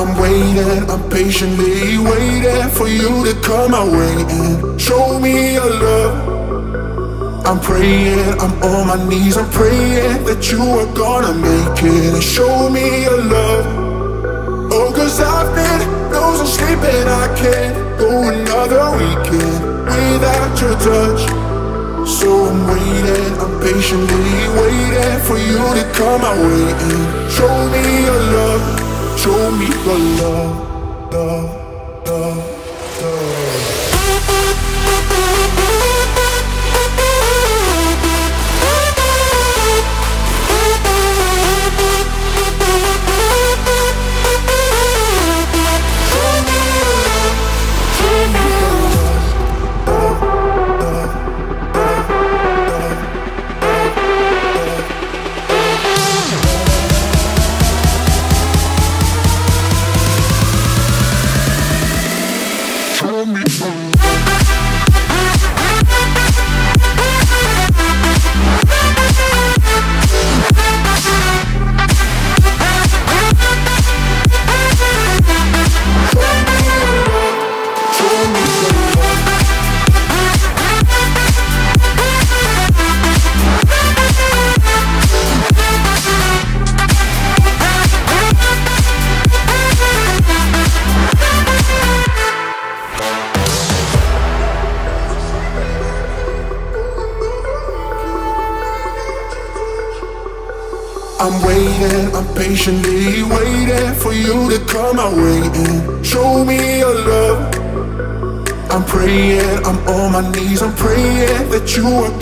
I'm waiting, I'm patiently waiting for you to come my way and show me your love. I'm praying, I'm on my knees, I'm praying that you are gonna make it and show me your love. Oh, cause I've been losing sleep and I can't go another weekend without your touch. So I'm waiting, I'm patiently waiting for you to come my way and show me your love. Show me your love, love, love,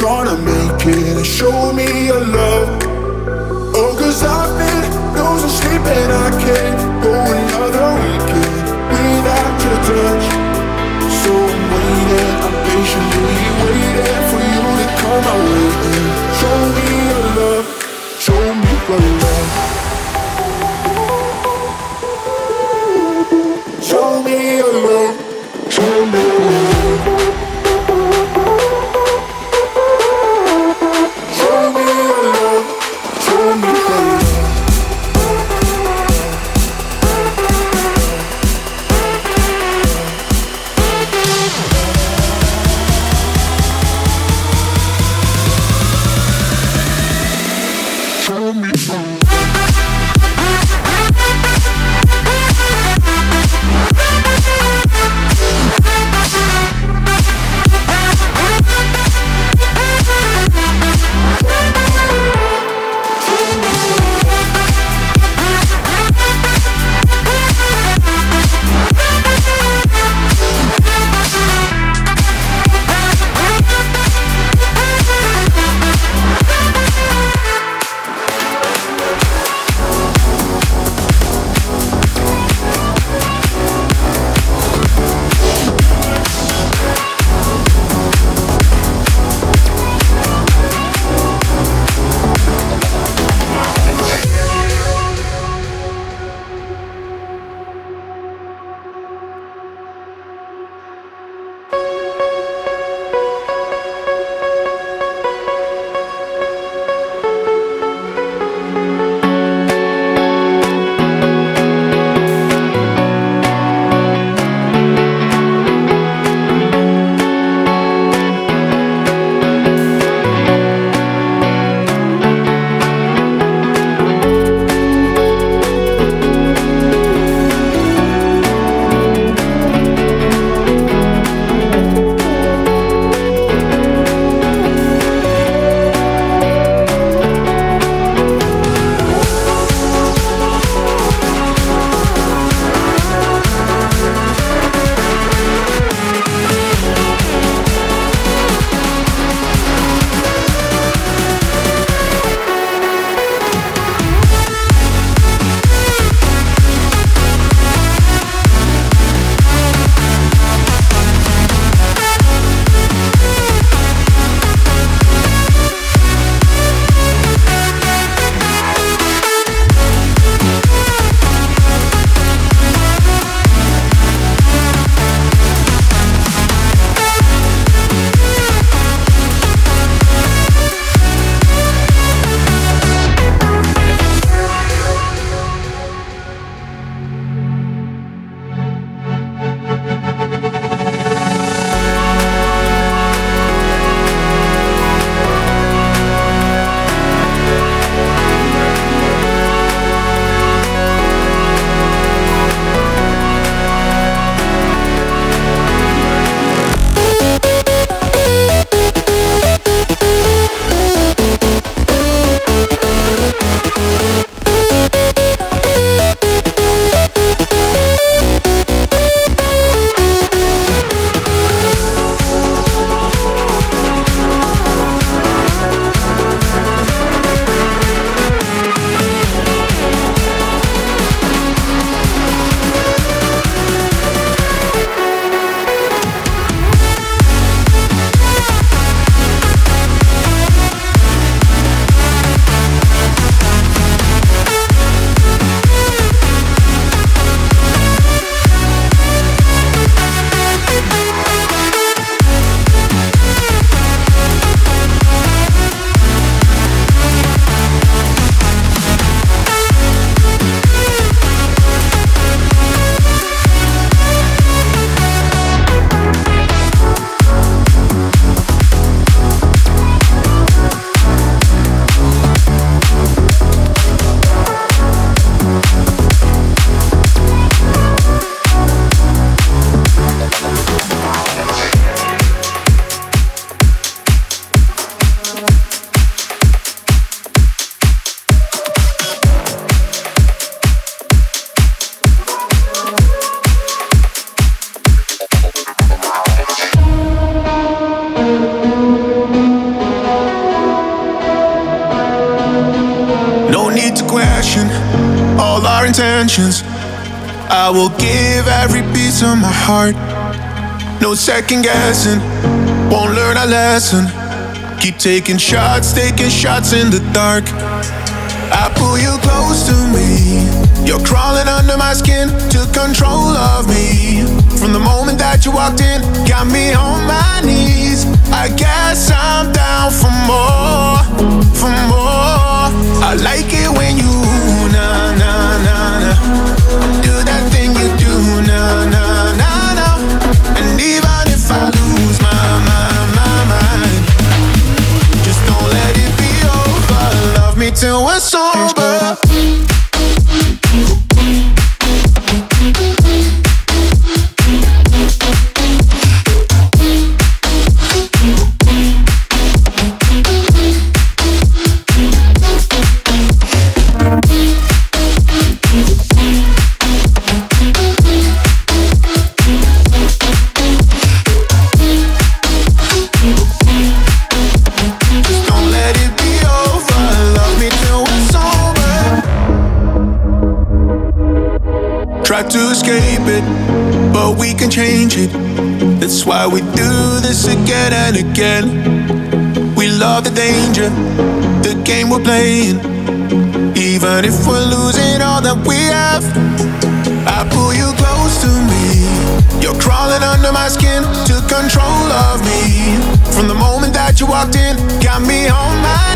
gonna make it and show me your love. Oh, cause I've been losing sleep and I can't go another weekend without your touch. So I'm waiting, I'm patiently waiting for you to come my way intentions. I will give every piece of my heart. No second guessing, won't learn a lesson. Keep taking shots, taking shots in the dark. I pull you close to me. You're crawling under my skin, took control of me. From the moment that you walked in, got me on my knees. I guess I'm down for more, for more. I like it when you na na na na do that thing you do na na na na. And even if I lose my my my mind, just don't let it be over. Love me till we're sober. We do this again and again. We love the danger, the game we're playing. Even if we're losing all that we have, I pull you close to me. You're crawling under my skin, took control of me. From the moment that you walked in, got me on my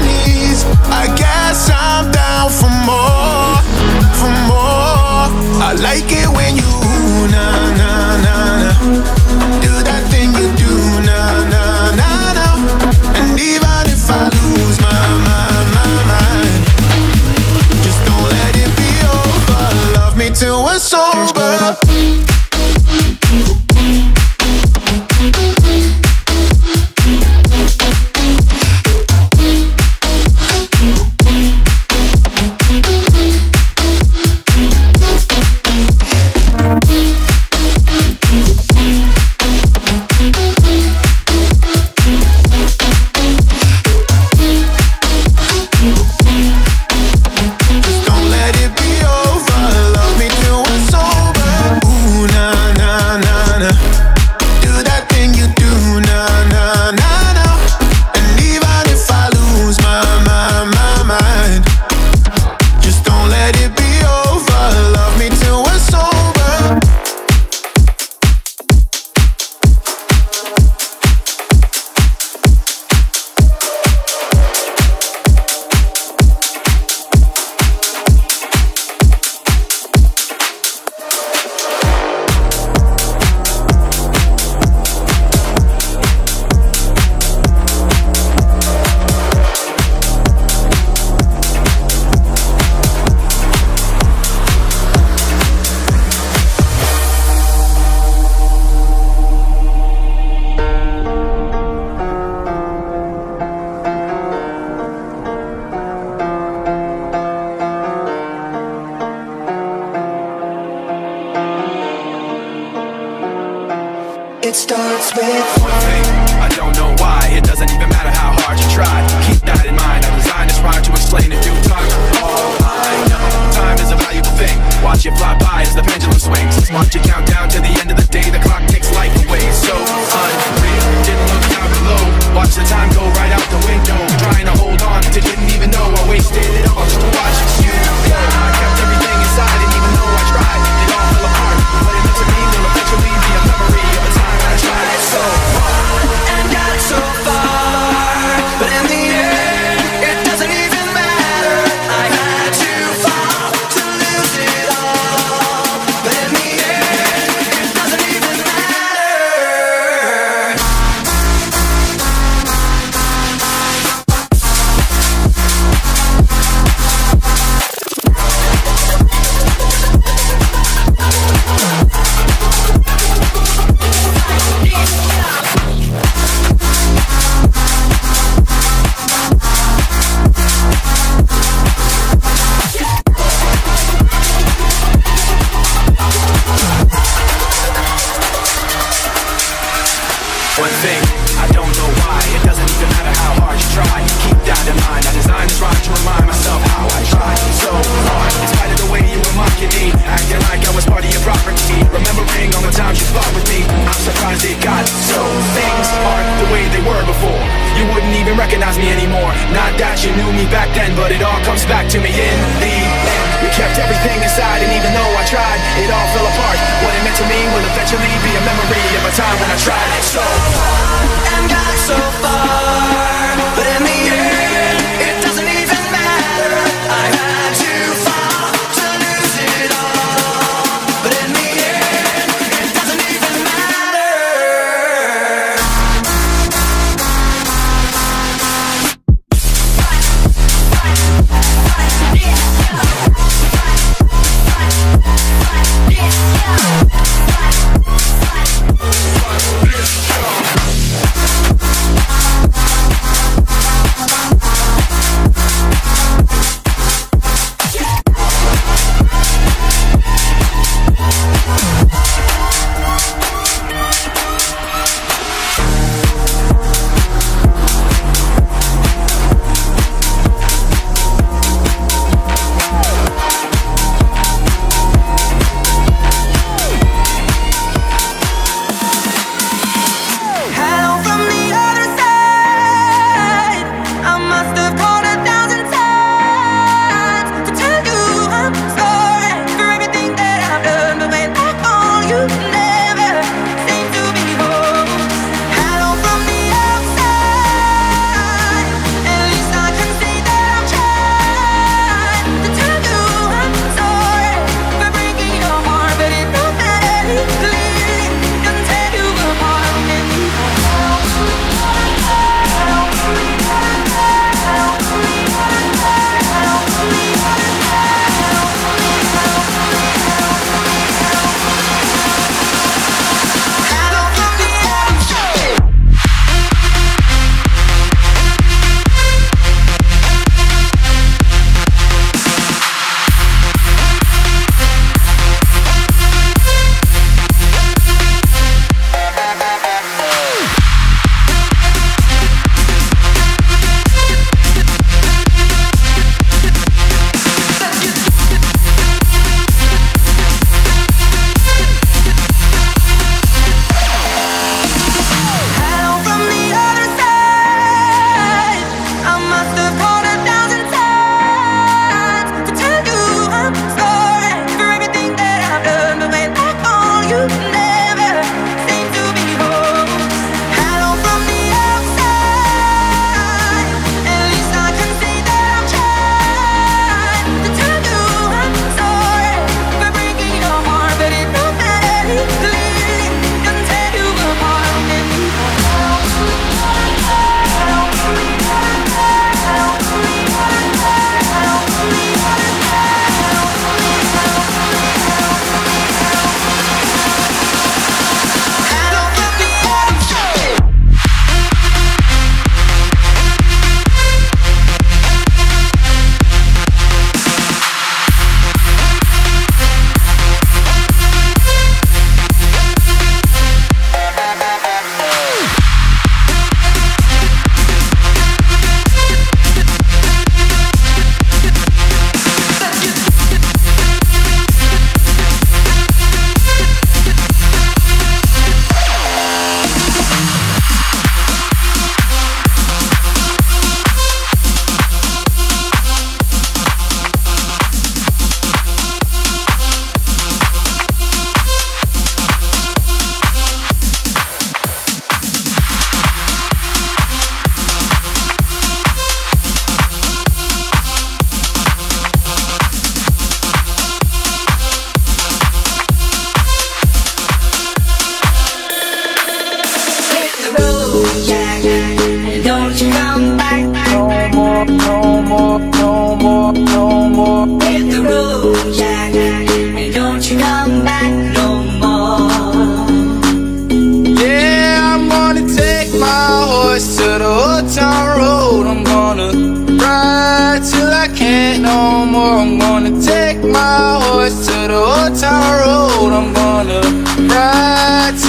Watch it fly by as the pendulum swings. Watch it count down to the end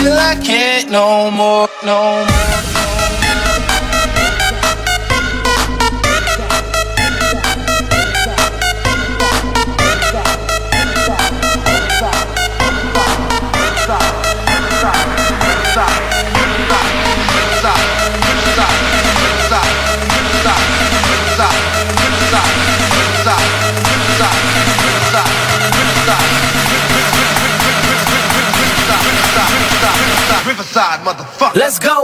till I can't no more, no more. Riverside, motherfucker. Let's go.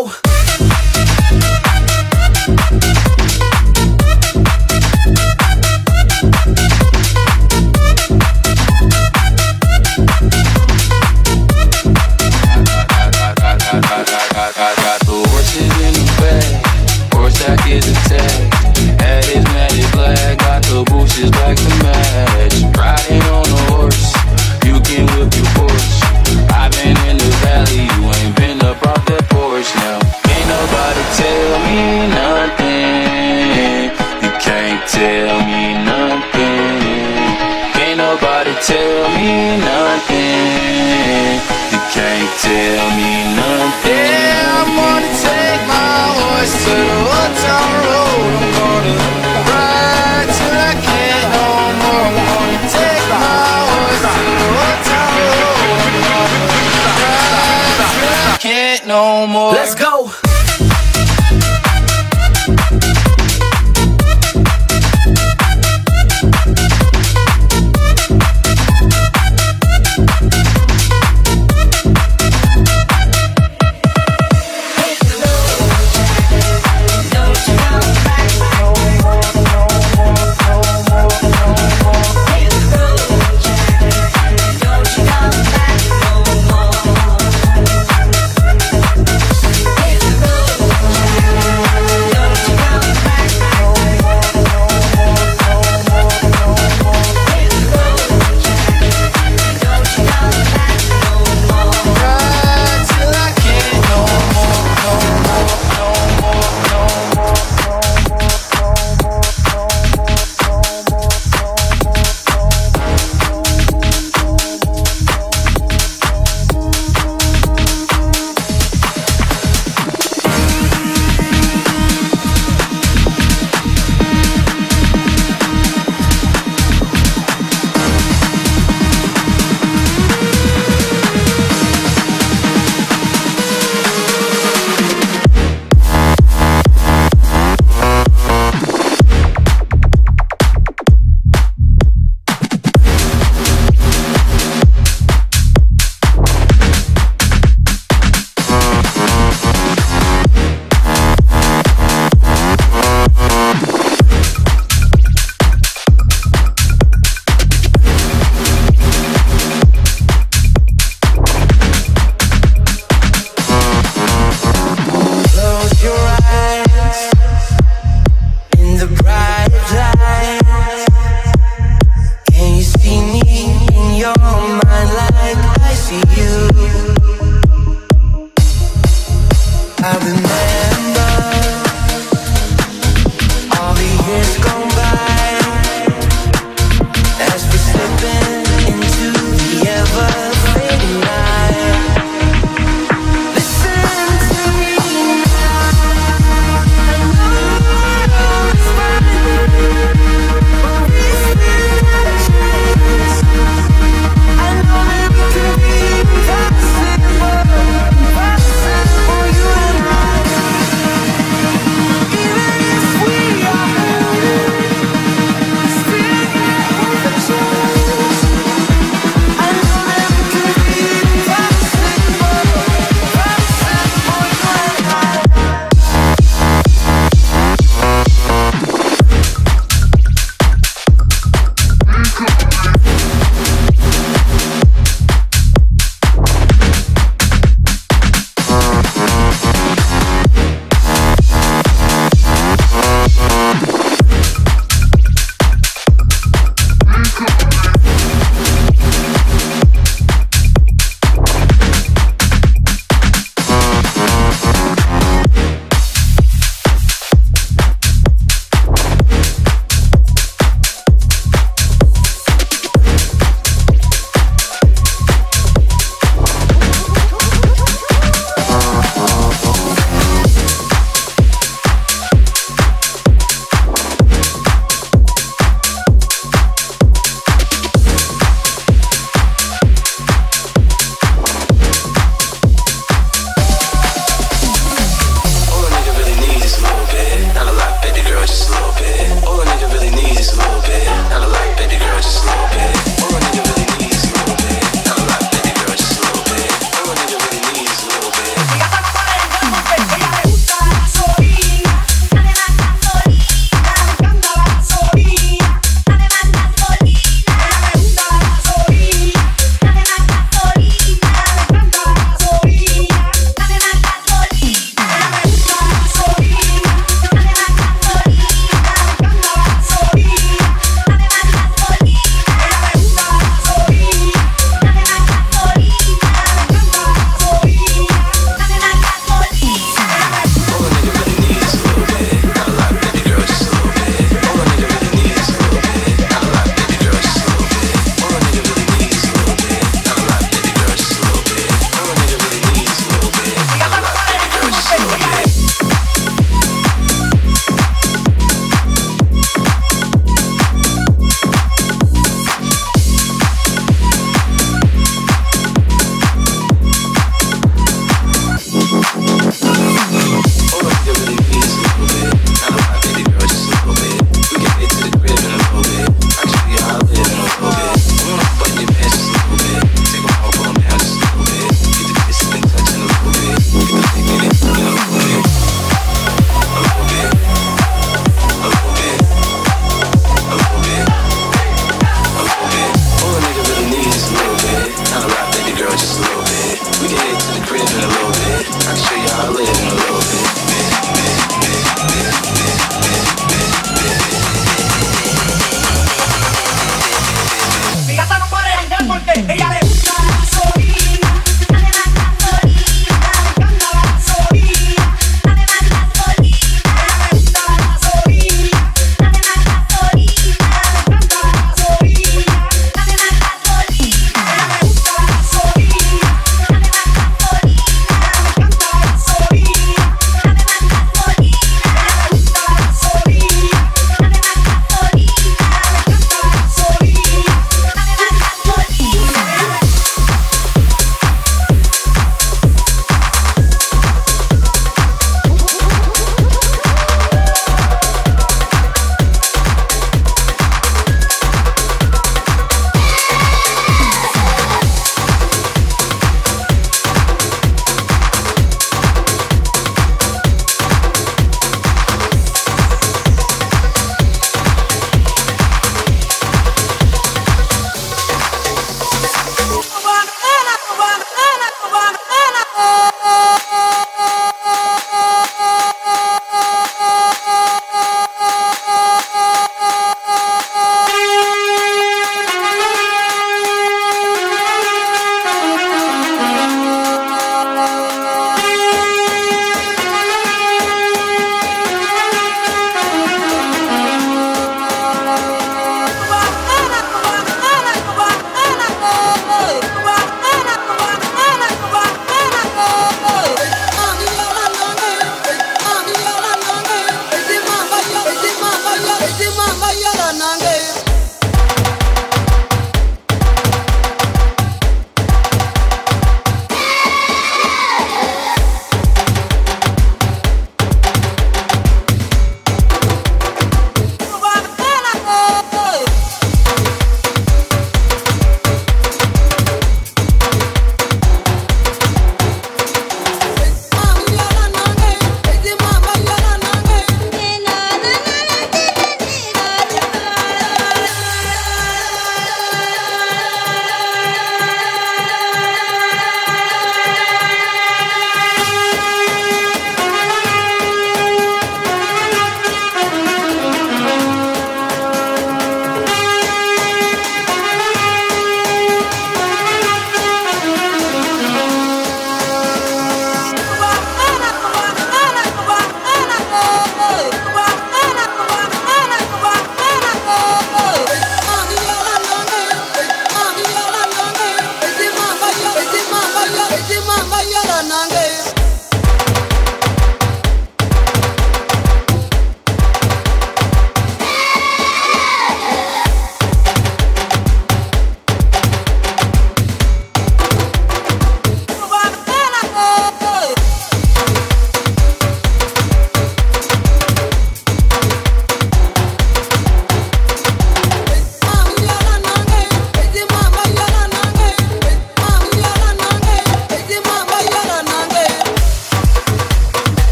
More. Let's go.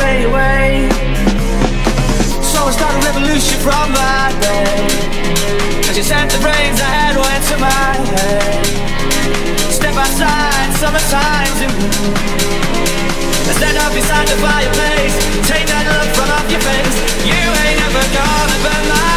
fade away. So I started a revolution from my bed. And she sent the brains I had went to my head. Step outside, summertime's in bloom I stand up beside the fireplace Take that look from off your face. You ain't ever gonna burn my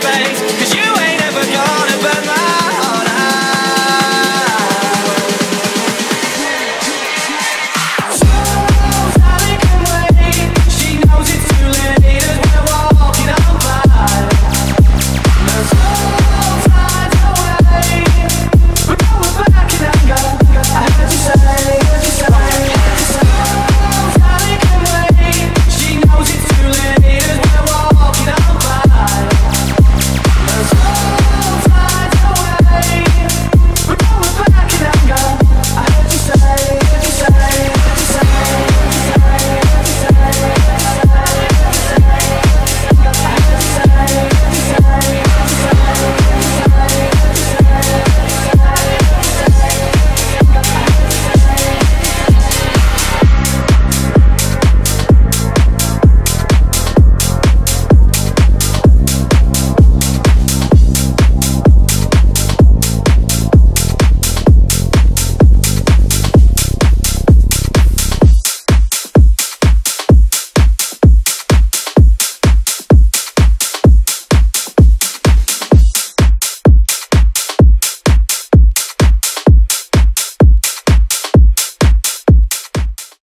your face.